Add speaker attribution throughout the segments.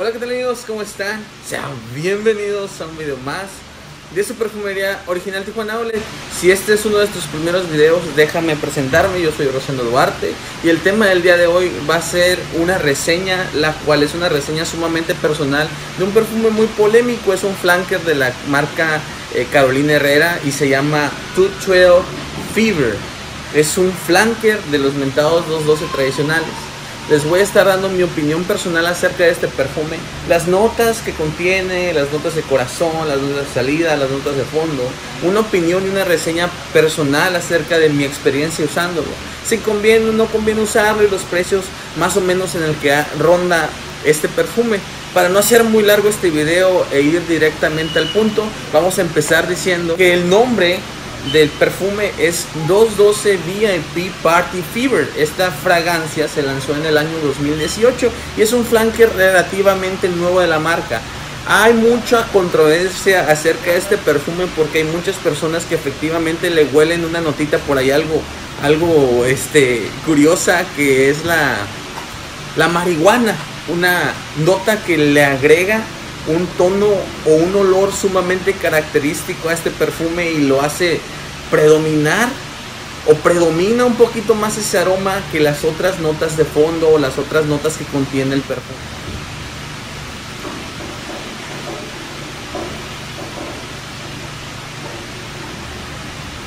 Speaker 1: Hola, ¿qué tal amigos? ¿Cómo están? Sean bienvenidos a un video más de su perfumería original Tijuana Outlet. Si este es uno de tus primeros videos, déjame presentarme. Yo soy Rosendo Duarte y el tema del día de hoy va a ser una reseña, la cual es una reseña sumamente personal de un perfume muy polémico. Es un flanker de la marca eh, Carolina Herrera y se llama Two Trail Fever. Es un flanker de los mentados 212 tradicionales les voy a estar dando mi opinión personal acerca de este perfume, las notas que contiene, las notas de corazón, las notas de salida, las notas de fondo, una opinión y una reseña personal acerca de mi experiencia usándolo. Si conviene o no conviene usarlo y los precios más o menos en el que ronda este perfume. Para no hacer muy largo este video e ir directamente al punto, vamos a empezar diciendo que el nombre del perfume es 212 VIP Party Fever. Esta fragancia se lanzó en el año 2018 y es un flanker relativamente nuevo de la marca. Hay mucha controversia acerca de este perfume porque hay muchas personas que efectivamente le huelen una notita por ahí algo algo este curiosa que es la la marihuana, una nota que le agrega un tono o un olor sumamente característico a este perfume y lo hace predominar o predomina un poquito más ese aroma que las otras notas de fondo o las otras notas que contiene el perfume.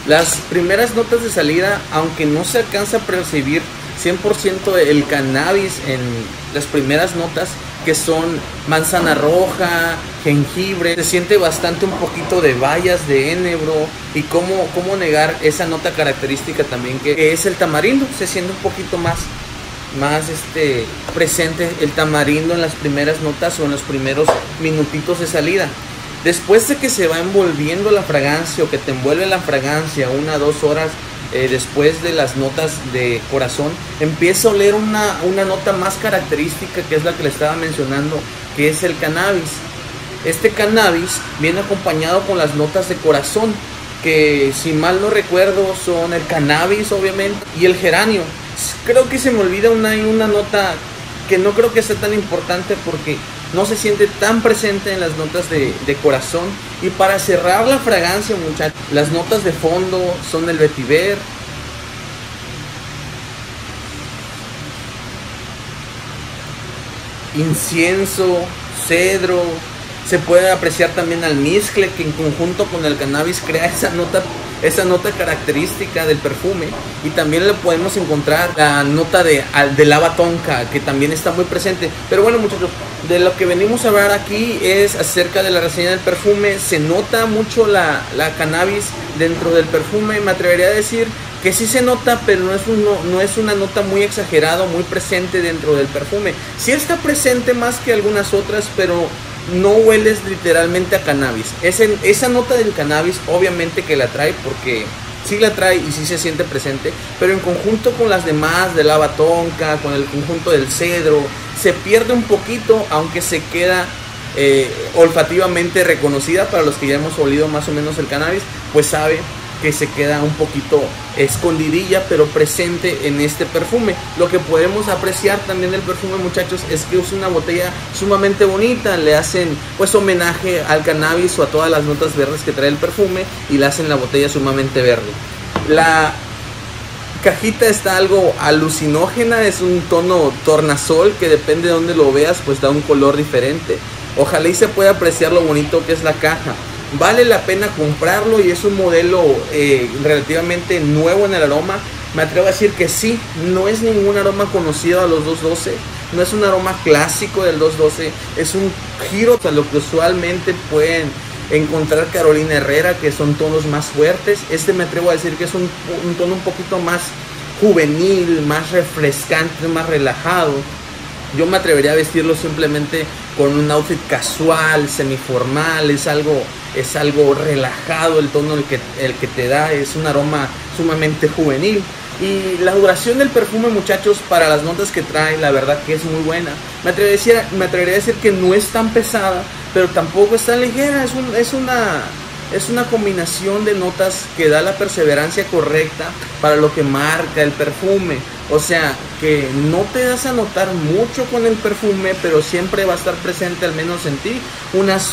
Speaker 1: Las primeras notas de salida, aunque no se alcanza a percibir 100% el cannabis en las primeras notas, que son manzana roja, jengibre, se siente bastante un poquito de bayas de enebro y cómo, cómo negar esa nota característica también que es el tamarindo, se siente un poquito más más este presente el tamarindo en las primeras notas o en los primeros minutitos de salida. Después de que se va envolviendo la fragancia o que te envuelve la fragancia una dos horas eh, después de las notas de corazón, empieza a oler una, una nota más característica que es la que le estaba mencionando, que es el cannabis. Este cannabis viene acompañado con las notas de corazón, que si mal no recuerdo son el cannabis obviamente y el geranio. Creo que se me olvida una, una nota que no creo que sea tan importante porque no se siente tan presente en las notas de, corazón. Y para cerrar la fragancia, muchachos, las notas de fondo son el vetiver, incienso, cedro, se puede apreciar también almizcle que en conjunto con el cannabis crea esa nota esa nota característica del perfume. Y también le podemos encontrar la nota de, de lava tonka que también está muy presente. Pero bueno muchachos de lo que venimos a hablar aquí es acerca de la reseña del perfume. Se nota mucho la, la cannabis dentro del perfume me atrevería a decir que sí se nota, pero no es, no es una nota muy exagerada, muy presente dentro del perfume. Sí está presente más que algunas otras, pero no hueles literalmente a cannabis. esa nota del cannabis obviamente que la trae porque sí la trae y sí se siente presente, pero en conjunto con las demás de lava tonka, con el conjunto del cedro, se pierde un poquito, aunque se queda eh, olfativamente reconocida para los que ya hemos olido más o menos el cannabis, pues sabe que se queda un poquito escondidilla pero presente en este perfume. Lo que podemos apreciar también del perfume muchachos es que es una botella sumamente bonita, le hacen pues homenaje al cannabis o a todas las notas verdes que trae el perfume y le hacen la botella sumamente verde. La cajita está algo alucinógena, es un tono tornasol que depende de donde lo veas pues da un color diferente. Ojalá y se pueda apreciar lo bonito que es la caja vale la pena comprarlo y es un modelo eh, relativamente nuevo en el aroma. Me atrevo a decir que sí, no es ningún aroma conocido a los 212, no es un aroma clásico del 212, es un giro a lo que usualmente pueden encontrar Carolina Herrera, que son tonos más fuertes. Este me atrevo a decir que es un, un tono un poquito más juvenil, más refrescante, más relajado. Yo me atrevería a vestirlo simplemente con un outfit casual, semiformal, es algo, es algo relajado el tono el que, el que te da, es un aroma sumamente juvenil. Y la duración del perfume, muchachos, para las notas que trae, la verdad que es muy buena. Me atrevería, me atrevería a decir que no es tan pesada, pero tampoco es tan ligera. Es, un, es una es una combinación de notas que da la perseverancia correcta para lo que marca el perfume. O sea, que no te das a notar mucho con el perfume, pero siempre va a estar presente al menos en ti unas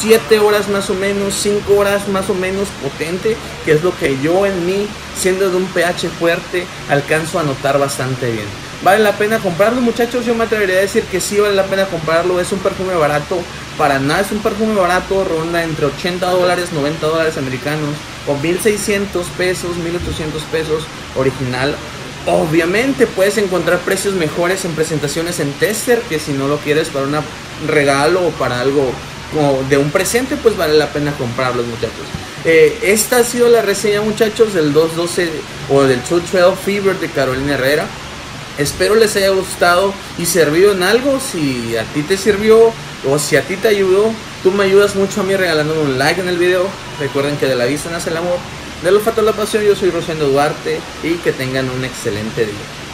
Speaker 1: 7 horas más o menos, 5 horas más o menos potente, que es lo que yo en mí, siendo de un pH fuerte, alcanzo a notar bastante bien. ¿Vale la pena comprarlo muchachos? Yo me atrevería a decir que sí vale la pena comprarlo. Es un perfume barato, para nada es un perfume barato, ronda entre 80 dólares, 90 dólares americanos, o 1600 pesos, 1800 pesos original. Obviamente puedes encontrar precios mejores en presentaciones en Tester que si no lo quieres para un regalo o para algo como de un presente, pues vale la pena comprarlos, muchachos. Eh, esta ha sido la reseña, muchachos, del 212 o del 212 Fever de Carolina Herrera. Espero les haya gustado y servido en algo. Si a ti te sirvió o si a ti te ayudó, tú me ayudas mucho a mí regalándome un like en el video. Recuerden que de la vista nace el amor. De lo fatal la pasión, yo soy Rosendo Duarte y que tengan un excelente día.